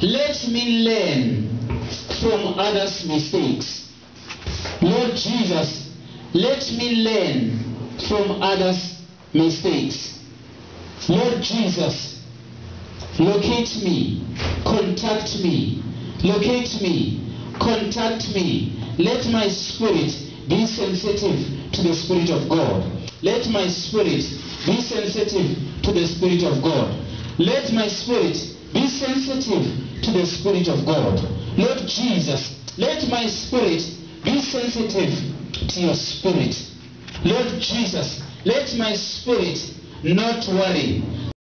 Let me learn from others' mistakes. Lord Jesus, let me learn from others' mistakes. Lord Jesus, locate me, contact me, locate me, contact me. Let my spirit be sensitive to the Spirit of God. Let my spirit be sensitive to the Spirit of God. Let my spirit be sensitive to the Spirit of God. Lord Jesus, let my spirit be sensitive to your spirit. Lord Jesus, let my spirit not worry.